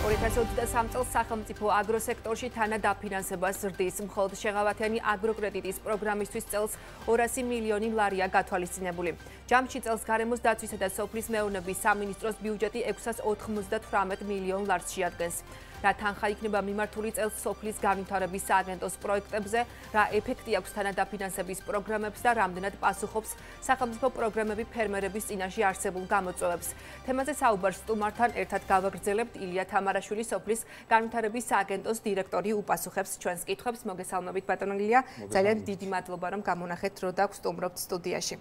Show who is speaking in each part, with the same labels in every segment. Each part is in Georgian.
Speaker 1: 2023 წელს სახელმწიფო აგროსექტორში თანადაფინანსებას ზრდის. მხოლოდ შეღავათიანი აგროკრედიტის პროგრამისთვის წელს 200 მილიონი ლარია გათვალისწინებული. ჯამში წელს გარემოს დაცვისა და სოფლის მეურნეობის სამინისტროს ბიუჯეტი 698 მილიონ ლარს შეადგენს. რა თანხა იქნება მიმართული წელს სოფლის განვითარების სააგენტოს პროექტებზე, რა ეფექტი აქვს თანადაფინანსების პროგრამებს და რამდენად პასუხობს სახელმწიფო პროგრამები ფერმერების წინაშე არსებულ გამოწვევებს. თემაზე საუბარს სტუმართან ერთად გავაგრძელებთ ილია თამარაშვილი სოფლის განვითარების სააგენტოს დირექტორი უპასუხებს ჩვენს კითხვებს. მოგესალმებით ბატონო ილია. ძალიან დიდი მადლობა რომ გამონახეთ რო და გსტუმრობთ სტუდიაში.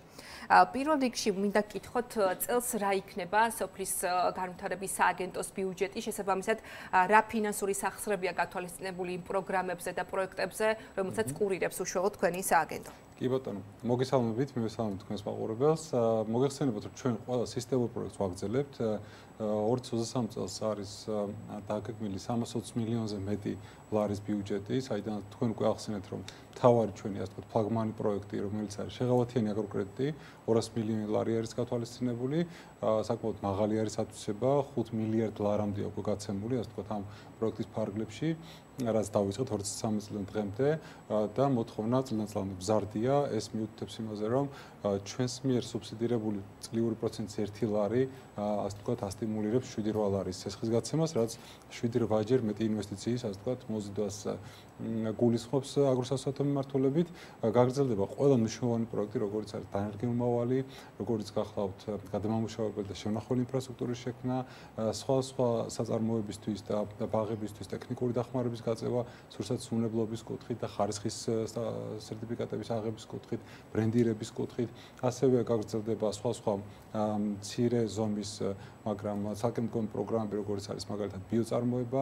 Speaker 1: პირველ რიგში მინდა გკითხოთ წელს რა იქნება სოფლის განვითარების სააგენტოს ბიუჯეტი შესაბამისად რა ფინანსური სახსრებია გათვალისწინებული იმ პროგრამებზე და პროექტებზე, რომელსაც კურირებს უშუალოდ თქვენი სააგენტო.
Speaker 2: კი ბატონო, მოგესალმებით, მივესალმებით თქვენს მაყურებელს. მოგეხსენებათ, რომ ჩვენ ყველა სისტემურ პროექტს ვაგრძელებთ. 2023 წელს არის დაგეგმილი 320 მილიონზე მეტი ლარის ბიუჯეტი, საიდან თქვენ უკვე ახსენეთ, რომ თავარი ჩვენი ასე ვთქვათ ფლაგმანი პროექტი, რომელიც არის შეღავათიანი აგროკრედიტი, 200 მილიონი ლარი არის გათვალისწინებული, საკმაოდ მაღალი არის ათვისება, 5 მილიარდ ლარამდე უკვე გაცემული, ასე ვთქვათ ამ პროექტის ფარგლებში, რაც დავიწყეთ 2013 წლიდან დღემდე და მოთხოვნა წლიდან წლამდე ბზარდია, ეს მიუთითებს იმაზე, რომ ჩვენს მიერ სუბსიდირებული წლიური პროცენტის 1 ლარი, ასე ვთქვათ, ასტიმულირებს 7-8 ლარის სესხის გაცემას, რაც 7-8ჯერ მეტი ინვესტიციის, ასე ვთქვათ, მოზიდვას გულისხმობს აგროსასწავლო მიმართულებით. გაგრძელდება ყველა მნიშვნელოვანი პროექტი, როგორც არის დანერგიუმავალი, როგორც გახლავთ გადამამუშავებელი და შემნახველი ინფრასტრუქტურის შექმნა, სხვა სხვა საწარმოებისთვის და ბაღებისთვის ტექნიკური დახმარების გაწევა, სურსაც უნებლობის კუთხით და ხარისხის სერტიფიკატების აღების კუთხით, ბრენდირების კუთხით, ასევე გაგრძელდება სხვა სხვა მცირე ზომის, მაგრამ მდგომი პროგრამები, როგორც არის მაგალითად ბიოწარმოება,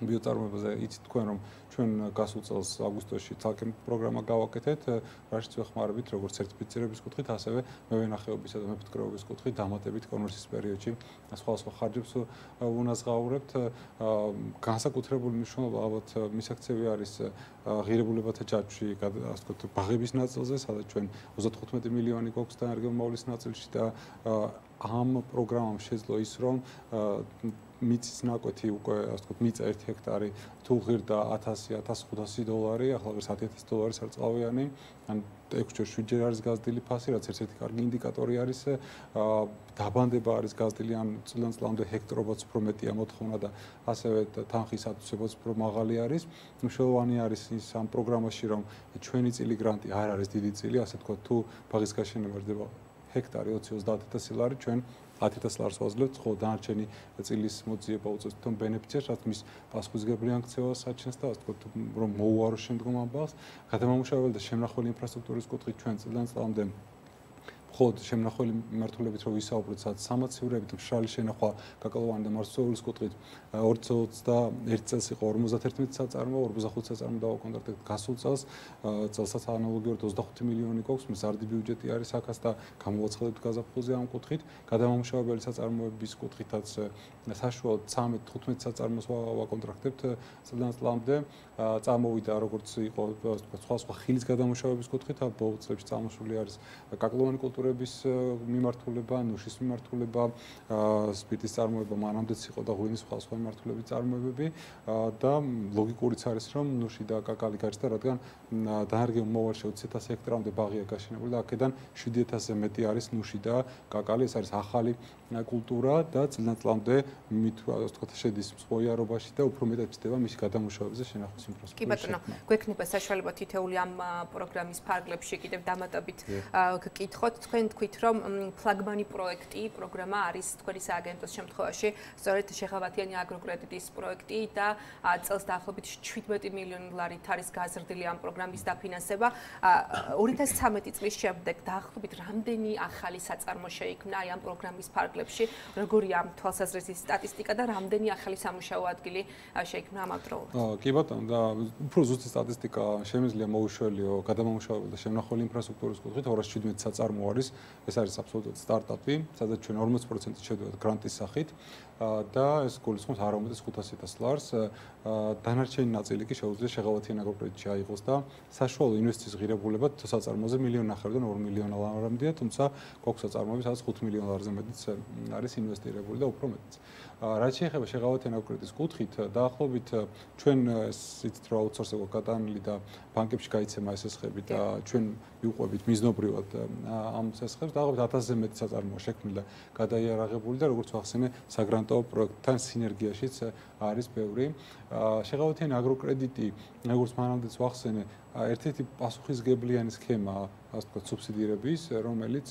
Speaker 2: ბიოწარმოებაზე იცით თქვენ რომ ჩვენ გასულ წელს აგვისტოში ცალკე პროგრამა გავაკეთეთ, რაშიც ვეხმარებით როგორც სერტიფიცირების კუთხით, ასევე მევენახეობისა და მეფუტკრეობის კუთხით დამატებით კონვერსიის პერიოდში სხვა სხვა ხარჯებს უნაზღაურებთ. განსაკუთრებული მნიშვნელობა ალბათ მისაქცევი არის ღირებულებათა ჯაჭვში, ასე ვთქვათ, ბაღების ნაწილზე, სადაც ჩვენ 35 მილიონი გვაქვს და ენერგომავლის ნაწილში და ამ პროგრამამ შეძლო ის რომ მიწის ნაკვეთი უკვე ასე ვთქვათ მიწა 1 ჰექტარი თუ ღირდა 1000 1500 დოლარი, ახლა ღირს 10000 დოლარი სარწყავიანი, ან 6-ჯერ 7-ჯერ არის გაზრდილი ფასი, რაც ერთ-ერთი კარგი ინდიკატორი არის. დაბანდება არის გაზრდილი ან წლიან წლამდე ჰექტარობაც უფრო მეტია მოთხოვნა და ასევე თანხის ათვისებაც უფრო მაღალი არის. მნიშვნელოვანი არის ის ამ პროგრამაში, რომ ჩვენი წილი გრანტი არ არის დიდი წილი, ასე ვთქვათ, თუ ბაღის გაშენება ჟდება ჰექტარი 20-30000 ლარი ჩვენ 10000 ლარს ვაძლევთ, ხო დანარჩენი წილის მოძიება უწევთ თვითონ ბენეფიციარს, რაც მის პასუხისგებლიან ქცევას საჩენს და ასე ვთქვათ, რომ მოუარო შემდგომ ამბავს, გადამამუშავებელი და შემნახველი ინფრასტრუქტურის კუთხით ჩვენ წლიდან წლამდე ხოდ შემნახველი მიმართულებით რო ვისაუბროთ სადაც სამაცივრებით მშრალი შენახვა კაკალოვანი და მარსოულის კუთხით. 2021 წელს იყო 51 საწარმო 45 საწარმო დავაკონტრაქტეთ გასულ წელს. წელსაც ანალოგიურად 25 მილიონი გვაქვს მზარდი ბიუჯეტი არის აქაც და გამოვაცხადებთ გაზაფხულზე ამ კუთხით. გადამამუშავებელი საწარმოების კუთხითაც საშუალოდ 13-15 საწარმოს ვაკონტრაქტებთ წლიდან წლამდე. წამოვიდა როგორც იყო სხვა სხვა ხილის გადამუშავების კუთხით ბოლო წლებში წამოსული არის კაკალოვანი კულტურა კულტურების მიმართულება, ნუშის მიმართულება, სპირტის წარმოება მანამდეც იყო და ღვინის სხვა სხვა მიმართულების წარმოებები და ლოგიკურიც არის რომ ნუში და კაკალი გაჩნდა, რადგან დაარგე მომავალში 20000 ჰექტარამდე ბაღია გაშენებული და აქედან 7000-ზე მეტი არის ნუში და კაკალი, ეს არის ახალი კულტურა და წლიდან წლამდე მით ვთქვათ შედის მსხოიარობაში და უფრო მეტად ცდება მისი გადამუშავებაზე შენახვის ინფრასტრუქტურა.
Speaker 1: კი ბატონო, გვექნება საშუალება თითეული ამ პროგრამის ფარგლებში კიდევ დამატებით გკითხოთ თქვენ თქვით, რომ ფლაგმანი პროექტი, პროგრამა არის თქვენი სააგენტოს შემთხვევაში, სწორედ შეხავათიანი აგროკრედიტის პროექტი და წელს დაახლოებით 17 მილიონი ლარით არის გაზრდილი ამ პროგრამის დაფინანსება. 2013 წლის შემდეგ დაახლოებით რამდენი ახალი საწარმო შეიქმნა აი ამ პროგრამის ფარგლებში, როგორია ამ თვალსაზრისის სტატისტიკა და რამდენი ახალი სამუშაო ადგილი შეიქმნა ამავდროულად?
Speaker 2: აა კი ბატონო, და უფრო ზუსტი სტატისტიკა შემიძლია მოუშველიო გადამამუშავებელი და შემნახველი ინფრასტრუქტურის კუთხით 217 საწარმო არის არის ეს არის აბსოლუტურად სტარტაპი, სადაც ჩვენ 40% შევდივართ გრანტის სახით და ეს გულისხმობს არამედ 500 ლარს. დანარჩენი ნაწილი კი შეუძლია შეღავათიან აგროკრედიტში აიღოს და საშუალო ინვესტიციის ღირებულება თოსაწარმოზე მილიონ ნახევრიდან 2 მილიონ ლარამდეა, თუმცა გოქს აწარმოები სადაც 5 მილიონ ლარზე მეტიც არის ინვესტირებული და უფრო მეტიც. რაც შეეხება შეღავათიან აგროკრედიტის კუთხით, დაახლოებით ჩვენ ისიც რო აუთსორსება კატანილი და ბანკებში გაიცემა ეს ესხები და ჩვენ ვიყვებით მიზნობრივად ამ ესხებს, დაახლოებით 1000-ზე მეტი საწარმოა შექმნილი და გადაიარაღებული და როგორც ვახსენე, საგრანტო პროექტთან სინერგიაშიც არის ბევრი. შეღავათიანი აგროკრედიტი, როგორც მანამდეც ვახსენე, ერთ-ერთი პასუხისგებლიანი სქემაა, ასე ვთქვათ, სუბსიდირების, რომელიც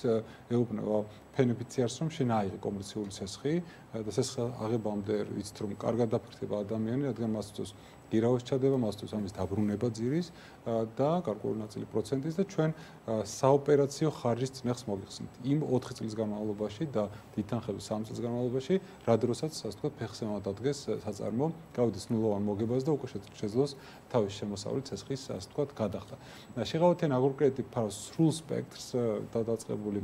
Speaker 2: ეუბნება ბენეფიციარს, რომ შენ აიღე კომერციული სესხი და სესხი აღებამდე ვიცით, რომ კარგად დაფიქრდება ადამიანი, რადგან მას წოს გირავის ჩადება, მასთვის ამის დაბრუნება ძირის და გარკვეული ნაწილი პროცენტის და ჩვენ საოპერაციო ხარჯის წნეხს მოგიხსნით. იმ 4 წლის განმავლობაში და დითანხების 3 წლის განმავლობაში, რა დროსაც ასე ვთქვათ, ფეხზე მოდადგეს საწარმო, გავიდეს ნულოვან მოგებას და უკვე შეძლოს თავის შემოსავლით ცესხის ასე ვთქვათ გადახდა. შეღავათენ აგროკრედიტი ფარავს სრულ სპექტრს დადაწყებული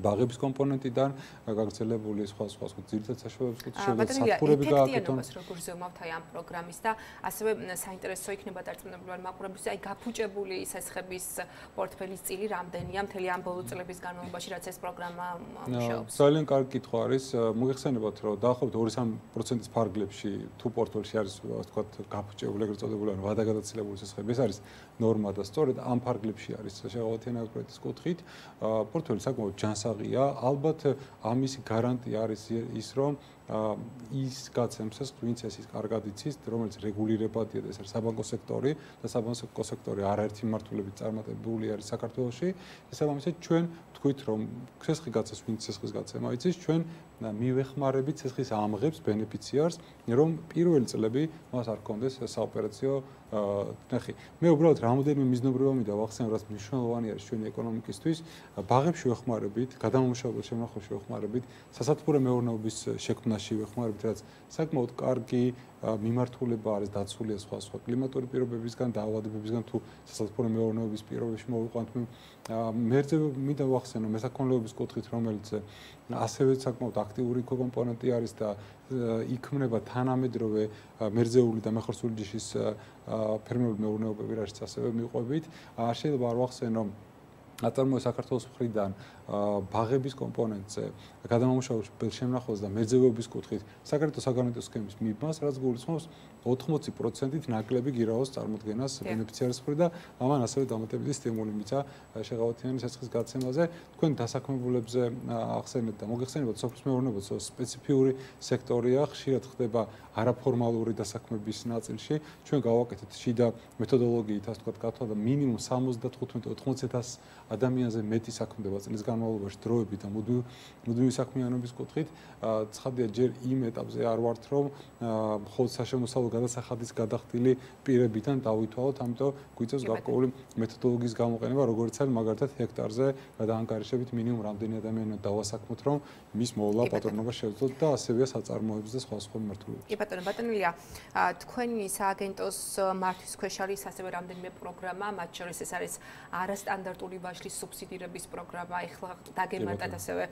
Speaker 2: ბაღების კომპონენტიდან გაგრძელებული სხვა სხვა სხვა ძირითად საშუალებებს კი შეიძლება საფურები
Speaker 1: გააკეთონ. ეს როგორ ზომავთ აი ამ პროგრამის და ასევე საინტერესო იქნება დარწმუნებულად მაყურებლის აი გაფუჭებული სესხების პორტფელის წილი რამდენია მთელი ამ ბოლო წლების განმავლობაში რაც ეს პროგრამა მუშაობს.
Speaker 2: ძალიან კარგი კითხვა არის. მოგეხსენებათ რომ დაახლოებით 2-3%-ის ფარგლებში თუ პორტფელში არის თქვა გაფუჭებული ეგრეთ წოდებული ან ვადაგადაცილებული სესხები ეს არის ნორმა და სწორედ ამ ფარგლებში არის შეღავათიან აგრეთვე კუთხით პორტფელი საკმაოდ ჯანს გასაღია. ალბათ ამისი გარანტია არის ის, რომ ის გაცემს, ვინც ეს ის კარგად იცის, რომელიც რეგულირებადია და ეს არის საბანკო სექტორი და საბანკო სექტორი არაერთი მართულებით წარმატებული არის საქართველოში. შესაბამისად ჩვენ თქვით, რომ ცესხი გაცეს, ვინც ცესხის გაცემა იცის, ჩვენ მივეხმარებით ცესხის ამღებს ბენეფიციარს, რომ პირველი წლები მას არ კონდეს საოპერაციო ნახი. მე უბრალოდ რამოდენიმე მიზნობრივი ამიდა ვახსენე, რაც მნიშვნელოვანი არის ჩვენი ეკონომიკისთვის. ბაღებში ვეხმარებით, გადამამუშავებელ შემოხმაში ვეხმარებით, სასათბურე მეურნეობის შექმნაში ვეხმარებით, რაც საკმაოდ კარგი მიმართულება არის დაცულია სხვა სხვა კლიმატური პირობებისგან, დაავადებებისგან თუ სასათბურე მეურნეობის პირობებში მოვიყვანთ. მერზე მინდა ვახსენო მესაქონლეობის კუთხით, რომელიც ასევე საკმაოდ აქტიური კომპონენტი არის და იქმნება თანამედროვე მერძეული და მეხორცული ჯიშის ფერმერული მეურნეობები, რაც ასევე მიყვებით. შეიძლება არ ვახსენო აწარმოე საქართველოს მხრიდან ბაღების კომპონენტზე გადამამუშავებელ შემნახველს და მერძევების კუთხით საკრედიტო საგარანტიო სქემის მიბმას, რაც გულისხმობს 80%-ით ნაკლები გირაოს წარმოქმნას ბენეფიციარის მხრიდან და ამან ასევე დამატებითი სტიმული მიცა შეღავათიანი სესხის გაცემაზე. თქვენ დასაქმებულებზე ახსენეთ და მოგეხსენებათ სოფლის მეურნეობის სპეციფიური სექტორია, ხშირად ხდება არაფორმალური დასაქმების ნაწილში. ჩვენ გავაკეთეთ შიდა მეთოდოლოგიით, ასე ვთქვათ, გათვალა და მინიმუმ 75-80000 ადამიანზე მეტი საქმდება წლის განმავლობაში დროებით და მუდმივი საქმიანობის კუთხით. ცხადია, ჯერ იმ ეტაპზე არ ვართ, რომ მხოლოდ საშემოსავლო გადასახადის გადახდილი პირებიდან დავითვალოთ, ამიტომ გვიწევს გარკვეული მეთოდოლოგიის გამოყენება, როგორც არის მაგალითად ჰექტარზე გადაანგარიშებით მინიმუმ რამდენი ადამიანი დავასაქმოთ, რომ მის მოვლა პატრონობა შევძლოთ და ასევეა საწარმოებს და სხვა სხვა მიმართულებები.
Speaker 1: კი ბატონო, ბატონია, თქვენი სააგენტოს მართვის ქვეშ არის ასევე რამდენიმე პროგრამა, მათ შორის ეს არის არასტანდარტული ვაშლის სუბსიდირების პროგრამა, ეხლა დაგემატათ ასევე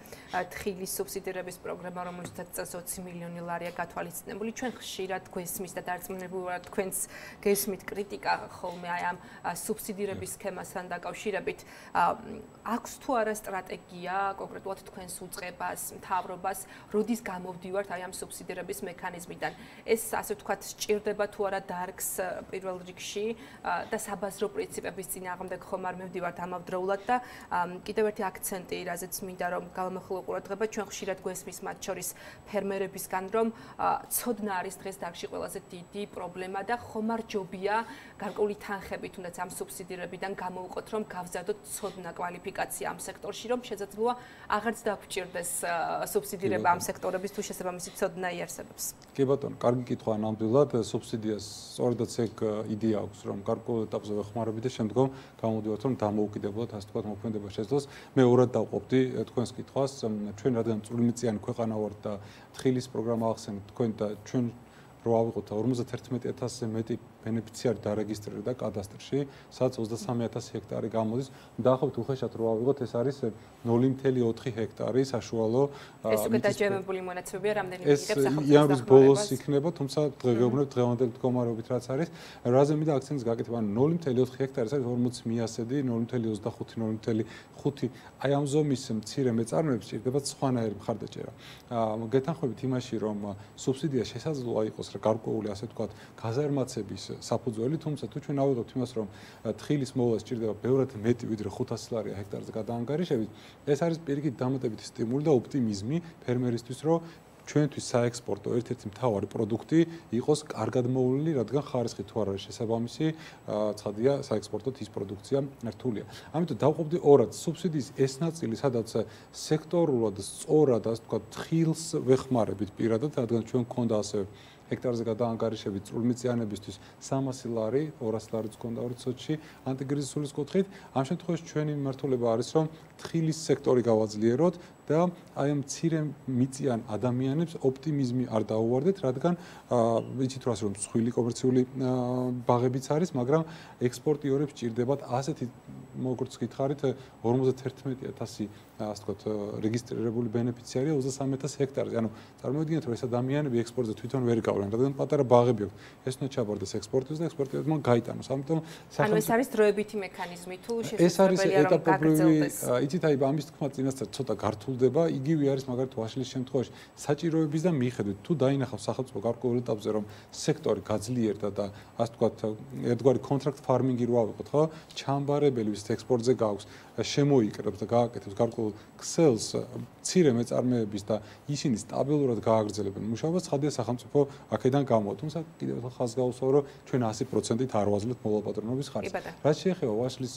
Speaker 1: თხილის სუბსიდირების პროგრამა, რომელშიც 20 მილიონი ლარია გათვალისწინებული. ჩვენ ხშირად გვესმის და დარწმუნებულად თქვენს გესმით კრიტიკა ხოლმე აი ამ სუბსიდირების სქემასთან დაკავშირებით. აქვს თუ არა სტრატეგია კონკრეტულად თქვენს უწყებას მთავრობას როდის გამოვდივართ აი ამ სუბსიდირების მექანიზმიდან? ეს ასე ვთქვათ სჭირდება თუ არა დარგს პირველ რიგში? და საბაზრო პრინციპების წინააღმდეგ ხომ არ მევდივართ ამავდროულად? და კიდევ ერთი აქცენტი რაზეც მინდა რომ გამახვილო ყურადღება ჩვენ ხშირად გვესმის მათ შორის ფერმერებისგან რომ ცოდნა არის დღეს დარგში ყველაზე დიდი პრობლემა და ხომ არ ჯობია გარკვეული თანხები თუნდაც ამ სუბსიდირებიდან გამოვყოთ რომ გავზადოთ ცოდნა კვალიფიკაცია ამ სექტორში რომ შესაძლოა აღარც დაგჭირდეს სუბსიდირება ამ სექტორების თუ შესაბამისი ცოდნა იარსებებს.
Speaker 2: კი ბატონო, კარგი კითხვა ნამდვილად სუბსიდიას სწორედაც ეგ იდეა აქვს რომ გარკვეულ ეტაპზე ვეხმარებით და შემდგომ გამოდივართ რომ დამოუკიდებლად ასე თქვა მოქმედება შეძლოს. მე ორად დავყოფდი თქვენს კითხვას. ჩვენ რადგან წვრილმიწიანი ქვეყანა ვართ და თხილის პროგრამა ახსენეთ თქვენ და ჩვენ რო ავიღოთ 51000-ზე მეტი ბენეფიციარი დარეგისტრირდა კადასტრში, სადაც 23000 ჰექტარი გამოდის. დაახლოებით უხეშად რო ავიღოთ, ეს არის 0.4 ჰექტარი საშუალო
Speaker 1: ეს უკვე დაჯერებული მონაცემებია რამდენი იღებს
Speaker 2: სახელმწიფოს ეს იანვრის ბოლოს იქნება, თუმცა დღევანდელ დღევანდელ მდგომარეობით რაც არის, რაზე მინდა აქცენტს გაკეთებ, ანუ 0.4 ჰექტარი არის 40 მიასედი, 0.25, 0.5 აი ამ ზომის მცირე მეწარმეებს ჭირდება სხვანაირი მხარდაჭერა. აა გეთანხმებით იმაში, რომ სუბსიდია შესაძლოა იყოს გარკვეული ასე ვთქვათ, გაზარმაცების საფუძველი, თუმცა თუ ჩვენ ავიღებთ იმას, რომ თხილის მოვლა სჭირდება ბევრად მეტი ვიდრე 500 ლარი ჰექტარზე გადაანგარიშებით, ეს არის პირიქით დამატებითი სტიმული და ოპტიმიზმი ფერმერისთვის, რომ ჩვენთვის საექსპორტო ერთ-ერთი მთავარი პროდუქტი იყოს კარგად მოვლილი, რადგან ხარისხი თუ არ არის შესაბამისი, ცხადია, საექსპორტო ის პროდუქცია რთულია. ამიტომ დავყოფდი ორად სუბსიდიის ეს ნაწილი, სადაც სექტორულად სწორად, ასე ვთქვათ, თხილს ვეხმარებით პირადად, რადგან ჩვენ გქონდა ასე ჰექტარზე გადაანგარიშებით წვრილმიწიანებისთვის 300 ლარი, 200 ლარიც გქონდა ორი წუთში ანტიკრიზისულის კუთხით. ამ შემთხვევაში ჩვენი მართლობა არის, რომ თხილის სექტორი გავაძლიეროთ და აი ამ ცირე მიწიან ადამიანებს ოპტიმიზმი არ დაუვარდეთ, რადგან ვიცით რა რომ სხვილი კომერციული ბაღებიც არის, მაგრამ ექსპორტიორებს ჭირდებათ ასეთი როგორც გითხარით 51000 ასე ვთქვათ რეგისტრირებული ბენეფიციარია 23000 ჰექტარზე. ანუ წარმოიდგინეთ რომ ეს ადამიანები ექსპორტზე თვითონ ვერ გავლენ, რადგან პატარა ბაღები აქვს. ეს უნდა ჩაბარდეს ექსპორტის და ექსპორტიორებმა გაიტანოს. ამიტომ
Speaker 1: ანუ ეს არის დროებითი მექანიზმი თუ
Speaker 2: შესაძლებელია რომ გაგრძელდეს. იცით აი ამის თქმა წინასწარ ცოტა გართულდება, იგივე არის მაგალითად ვაშლის შემთხვევაში საჭიროების და მიხედვით თუ დაინახავ სახელმწიფო გარკვეულ ეტაპზე რომ სექტორი გაძლიერდა და ასე ვთქვათ ერთგვარი კონტრაქტ ფარმინგი რო ავიღოთ, ხო? ჩამბარებელი ვის ექსპორტზე გაქვს, შემოიკრებს და გააკეთებს გარკვეულ ქსელს ცირე მეწარმეების და ისინი სტაბილურად გააგრძელებენ მუშაობას, ხადია სახელმწიფო აქედან გამოვა. თუმცა კიდევ ხაზს გავუსვავ, რომ ჩვენ 100%-ით არ ვაძლევთ მოლაპატრონობის ხარჯს. რაც შეეხება ვაშლის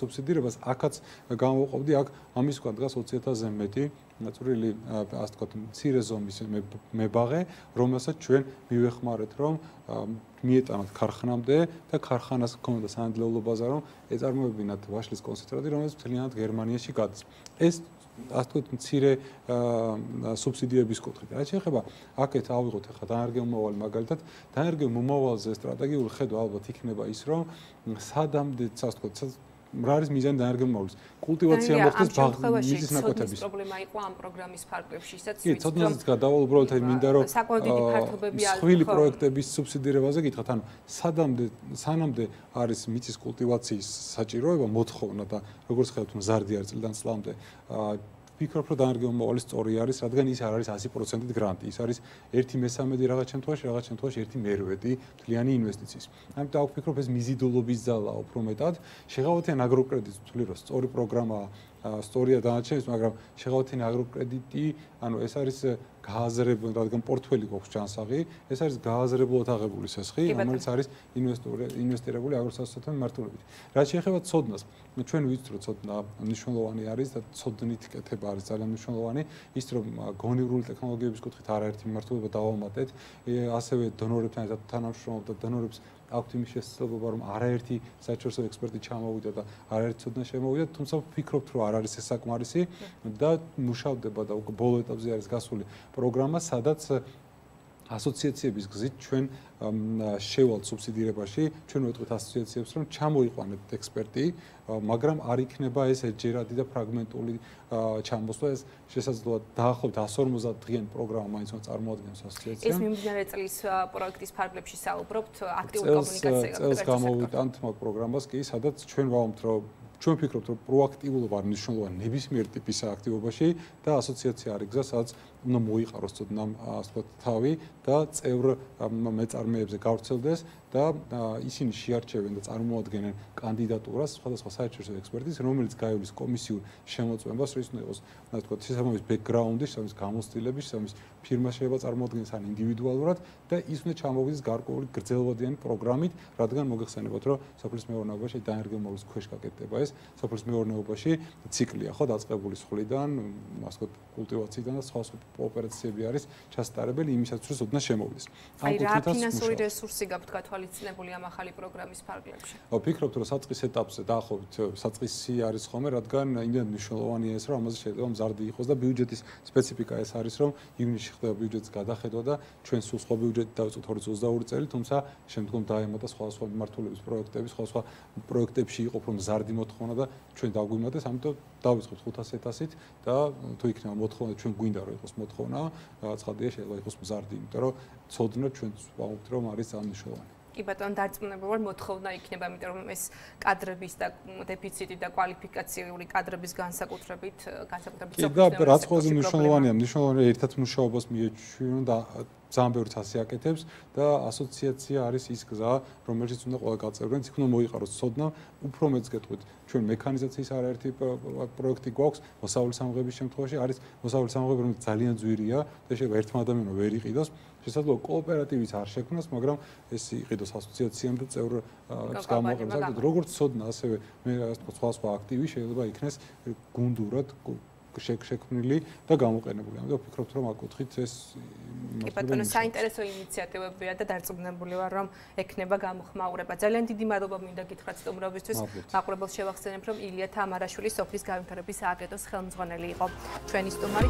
Speaker 2: სუბსიდირებას, აქაც გამოვყოფდი, აქ ამის თქვა დგას 20000-ზე მეტი წვრილი ასე თქვა მცირე ზომის მებაღე, რომელსაც ჩვენ მივეხმარეთ, რომ მიეტანოთ ქარხნამდე და ქარხანას გქონდა სანადლეულობაზე, რომ ეწარმოებინათ ვაშლის კონცენტრატი, რომელიც მთლიანად გერმანიაში გადის. ეს ასე თქვა მცირე სუბსიდიების კუთხით. რაც შეეხება აქეთ ავიღოთ ახლა დაერგემომავალი მაგალითად, დაერგემომავალზე სტრატეგიული ხედვა ალბათ იქნება ის, რომ სადამდე ასე თქვა რა არის მიზანი დაერგემომავლის? კულტივაცია მოხდეს ბაღის ნაკეთების.
Speaker 1: პრობლემა იყო ამ პროგრამის ფარგლებში, ისაც
Speaker 2: ვიცი. კი, ცოტნაზეც გადავალ უბრალოდ აი მინდა რომ
Speaker 1: საკონდიტი ფართობები არის.
Speaker 2: ხვილი პროექტების სუბსიდირებაზე გითხათ, ანუ სადამდე სანამდე არის მიწის კულტივაციის საჭიროება, მოთხოვნა და როგორც ხედავთ, მზარდი არის წლიდან წლამდე. აა ვფიქრობ, რომ დაერგემომავალი სწორი არის, რადგან ის არ არის 100%-ით გრანტი, ის არის 1/13 რაღაც შემთხვევაში, რაღაც შემთხვევაში 1/8 მთლიანი ინვესტიციის. ამიტომ ვფიქრობ, ეს მიზიდულობის ძალაა უფრო მეტად. შეღავათიან აგროკრედიტს ვთვლი, რომ სწორი პროგრამაა სწორია დანარჩენს, მაგრამ შეღავთინე აგროკრედიტი, ანუ ეს არის გააზრებული, რადგან პორტფელი გვაქვს ჯანსაღი, ეს არის გააზრებულად აღებული სესხი, რომელიც არის ინვესტორი ინვესტირებული აგროსასწრაფო მმართველობით. რაც შეეხება ცოდნას, ჩვენ ვიცით, რომ ცოდნა მნიშვნელოვანი არის და ცოდნით კეთება არის ძალიან მნიშვნელოვანი, ის რომ გონივრული ტექნოლოგიების კუთხით არაერთი მმართველობა დავამატეთ, ასევე დონორებთან ერთად თანამშრომლობთ და დონორებს აქვთ იმის შესაძლებლობა რომ არაერთი საერთაშორისო ექსპერტი ჩამოვიდა და არაერთი ცოდნა შემოვიდა, თუმცა ვფიქრობთ რომ არ არის ეს საკმარისი და მუშავდება და ბოლო ეტაპზე არის გასული პროგრამა, სადაც ასოციაციების გზით ჩვენ შევალთ სუბსიდირებაში, ჩვენ ვეთქვით ასოციაციებს, რომ ჩამოიყვანეთ ექსპერტი, მაგრამ არ იქნება ეს ეჯერადი და ფრაგმენტული ჩამოსვლა, ეს შესაძლოა დაახლოებით 150 დღიანი პროგრამა მაინც უნდა წარმოადგენს ასოციაციამ.
Speaker 1: ეს მიმდინარე წლის პროექტის ფარგლებში საუბრობთ აქტიური კომუნიკაციაზე.
Speaker 2: წელს გამოვიტანთ მაგ პროგრამას კი, სადაც ჩვენ ვამბობთ, რომ ჩვენ ვფიქრობთ, რომ პროაქტიულობა მნიშვნელოვანი ნებისმიერ ტიპის აქტივობაში და ასოციაცია არის გზა, სადაც უნდა მოიყაროს ცოდნა ასე ვთქვათ თავი და წევრ მეწარმეებზე გავრცელდეს და ისინი შეარჩევენ და წარმოადგენენ კანდიდატურას სხვადასხვა საერთაშორისო ექსპერტის, რომელიც გაივლის კომისიურ შემოწმებას, რის უნდა იყოს, ასე ვთქვათ, შესაბამის ბექგრაუნდი, შესაბამის გამოცდილების, შესაბამის ფირმა შეიძლება წარმოადგენს ან ინდივიდუალურად და ის უნდა ჩამოვიდეს გარკვეული გრძელვადიანი პროგრამით, რადგან მოგეხსენებათ, რომ სოფლის მეურნეობაში დაენერგიომოლის ქვეშ გაკეთდება ეს სოფლის მეურნეობაში ციკლია, ხო, დაწყებული სხლიდან, ასე ვთქვათ, კულტივაციიდან და სხვა სხვა ოპერაციები არის ჩასტარებელი იმისაც, რომ ოდნა შემოვიდეს.
Speaker 1: აი რა ფინანსური რესურსი გაქვთ გათვალისწინებული ამ ახალი პროგრამის ფარგლებში?
Speaker 2: ვფიქრობ, რომ საწყის ეტაპზე დაახლოებით საწყისი არის ხოლმე, რადგან იმდენ მნიშვნელოვანია ეს, რომ ამაზე შეიძლება მზარდი იყოს და ბიუჯეტის სპეციფიკა ეს არის, რომ ივნისში ხდება ბიუჯეტის გადახედვა და ჩვენ სულ სხვა ბიუჯეტი დავიწყოთ 2022 წელი, თუმცა შემდგომ დაემატა სხვა სხვა მიმართულების პროექტები, სხვა სხვა პროექტებში იყო რომ მზარდი მოთხოვნა და ჩვენ დაგვიმატეს, ამიტომ დავიწყოთ 500-ით და თუ იქნება მოთხოვნა, ჩვენ გვინდა რომ იყოს მოთხოვნა, რაღაც ხალხია შეიძლება იყოს მზარდი, იმიტომ რომ ცოდნა ჩვენ ვამბობთ რომ არის მნიშვნელოვანი.
Speaker 1: კი ბატონო, დარწმუნებული ვარ, მოთხოვნა იქნება, იმიტომ რომ ეს კადრების და დეფიციტი და კვალიფიკაციური კადრების განსაკუთრებით განსაკუთრებით
Speaker 2: სოფლიო. კი და რაც ყველაზე მნიშვნელოვანია, მნიშვნელოვანია ერთად მუშაობას მიეჩვიონ და ძალიან ბევრი წასი აკეთებს და ასოციაცია არის ის გზა, რომელშიც უნდა ყველა გაწევრენ, იქ უნდა მოიყაროს ცოდნა, უფრო მეც გეტყვით, ჩვენ მექანიზაციის არაერთი პროექტი გვაქვს, მოსავლის სამღების შემთხვევაში არის მოსავლის სამღები, რომელიც ძალიან ძვირია და შეიძლება ერთმა ადამიანმა ვერ იყიდოს. შესაძლოა კოოპერატივის არ შექმნას, მაგრამ ეს იყიდოს ასოციაციამ და წევრ გამოყენებას. როგორც ცოდნა, ასევე მე რა თქმა უნდა სხვა სხვა აქტივი შეიძლება იქნეს გუნდურად შექმნილი და გამოყენებული. ამიტომ ვფიქრობთ, რომ აკუთხით ეს
Speaker 1: კი ბატონო, საინტერესო ინიციატივებია და დარწმუნებული ვარ, რომ ექნება გამოხმაურება. ძალიან დიდი მადლობა მინდა გითხრათ სტუმრობისთვის. მაყურებელს შევახსენებ, რომ ილია თამარაშვილი სოფლის განვითარების სააგენტოს ხელმძღვანელი იყო. ჩვენი სტუმარი